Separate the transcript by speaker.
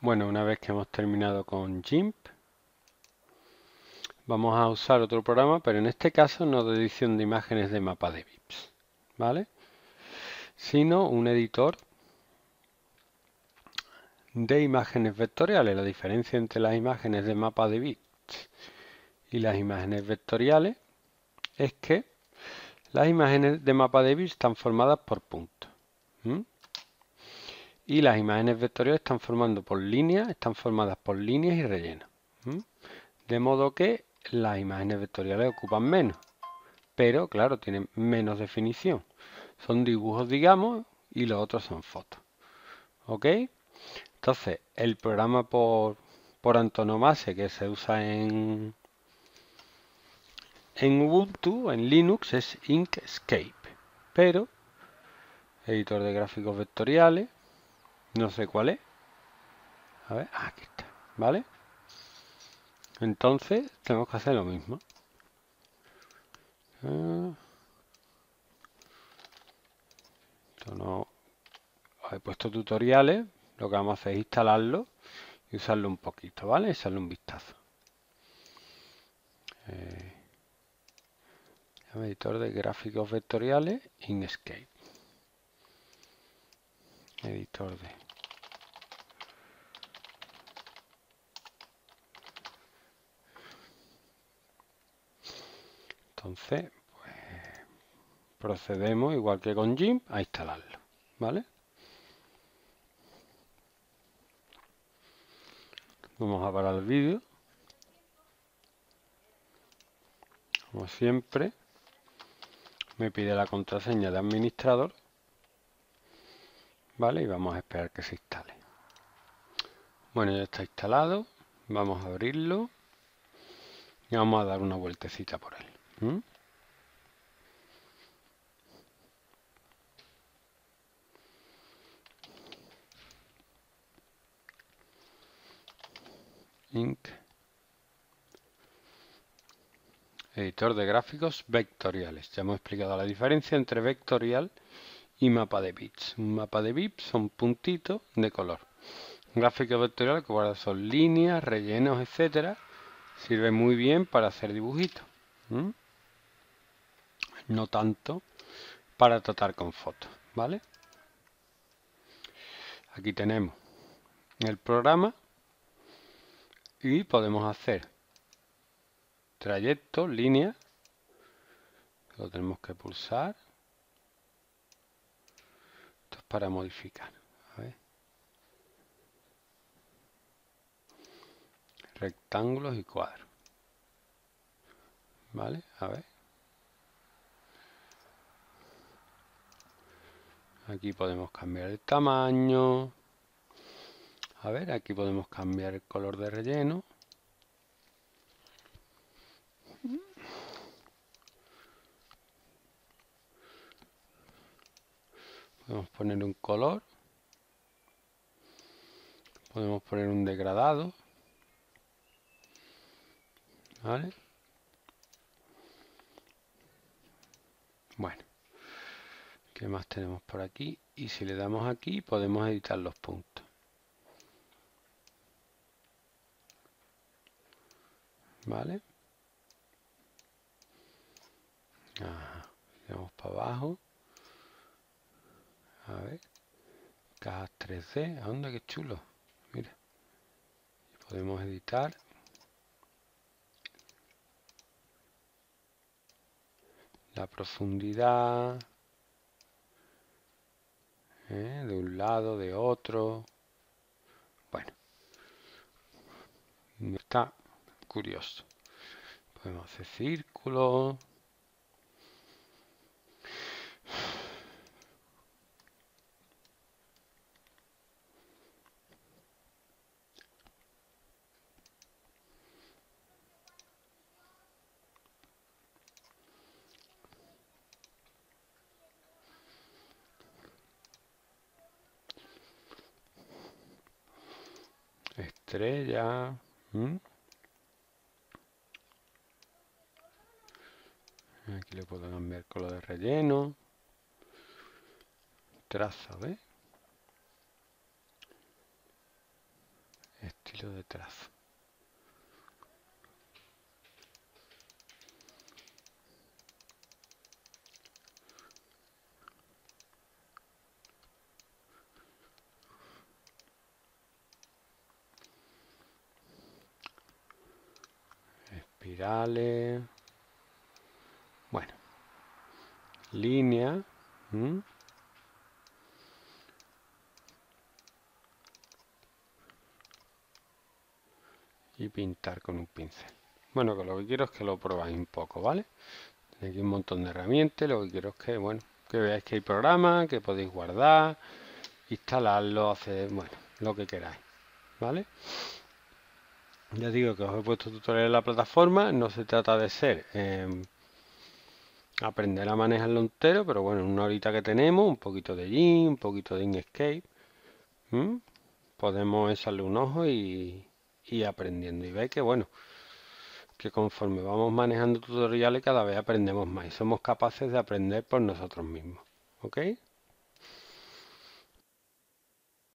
Speaker 1: Bueno, una vez que hemos terminado con GIMP, vamos a usar otro programa, pero en este caso no de edición de imágenes de mapa de VIPs, ¿vale? Sino un editor de imágenes vectoriales. La diferencia entre las imágenes de mapa de bits y las imágenes vectoriales es que las imágenes de mapa de bits están formadas por puntos. Y las imágenes vectoriales están formando por líneas, están formadas por líneas y rellenos. De modo que las imágenes vectoriales ocupan menos. Pero, claro, tienen menos definición. Son dibujos, digamos, y los otros son fotos. ¿Ok? Entonces, el programa por, por antonomasia que se usa en, en Ubuntu, en Linux, es Inkscape. Pero, editor de gráficos vectoriales, no sé cuál es. A ver, ah, aquí está, ¿vale? Entonces tenemos que hacer lo mismo. Esto no... He puesto tutoriales, lo que vamos a hacer es instalarlo y usarlo un poquito, ¿vale? Echarle un vistazo. Eh, editor de gráficos vectoriales, Inkscape. Editor de Entonces, pues, procedemos, igual que con GIMP, a instalarlo, ¿vale? Vamos a parar el vídeo. Como siempre, me pide la contraseña de administrador, ¿vale? Y vamos a esperar que se instale. Bueno, ya está instalado. Vamos a abrirlo y vamos a dar una vueltecita por él. ¿Mm? Inc. Editor de gráficos vectoriales. Ya hemos explicado la diferencia entre vectorial y mapa de bits. Un mapa de bits son puntitos de color. Gráfico vectorial, que son líneas, rellenos, etcétera, sirve muy bien para hacer dibujitos no tanto para tratar con fotos, ¿vale? Aquí tenemos el programa y podemos hacer trayecto, línea, lo tenemos que pulsar. Para modificar. Rectángulos y cuadros. ¿Vale? A ver. Aquí podemos cambiar el tamaño. A ver, aquí podemos cambiar el color de relleno. Podemos poner un color. Podemos poner un degradado. ¿Vale? Bueno. ¿Qué más tenemos por aquí? Y si le damos aquí podemos editar los puntos. ¿Vale? Ajá. Vamos para abajo. A ver. Cajas 3D. ¿A dónde? Qué chulo. Mira. Podemos editar. La profundidad. ¿eh? de un lado, de otro. Bueno, está curioso. Podemos hacer círculos. Estrella. Aquí le puedo cambiar color de relleno. Trazo, ¿ves? estilo de trazo. Bueno. Línea y pintar con un pincel. Bueno que lo que quiero es que lo probáis un poco vale Tenéis aquí un montón de herramientas lo que quiero es que bueno que veáis que hay programas que podéis guardar instalarlo hacer bueno lo que queráis vale ya digo que os he puesto tutorial en la plataforma no se trata de ser em, aprender a manejarlo entero pero bueno una horita que tenemos un poquito de Gin un poquito de Inkscape podemos echarle un ojo y, y aprendiendo. Y veis que bueno, que conforme vamos manejando tutoriales cada vez aprendemos más y somos capaces de aprender por nosotros mismos. ¿Ok?